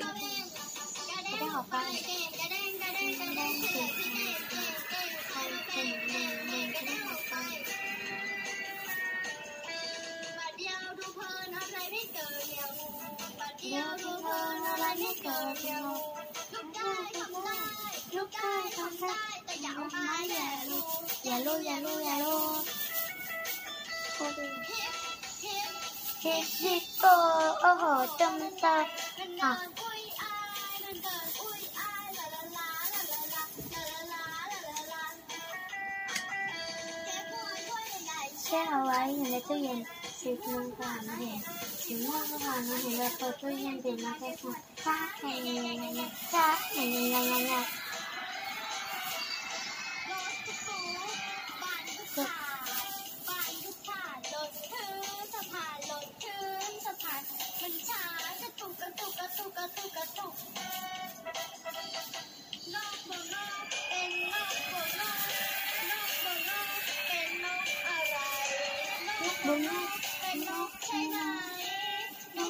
ได้ออกไปบัดเดียวดูเพลินอะไรไม่เกิดเดียวบัดเดียวดูเพลินอะไรไม่เกิดเดียวลุกได้ทำได้ลุกได้ทำได้แต่อย่าเอาไม้อย่ลูอย่ลูอย่ลูอย่ลูฮิ 真的啊！切好啊，现在就演十分钟吧，你。十分钟吧，那现在就演十分钟。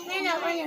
Mẹ nào bây giờ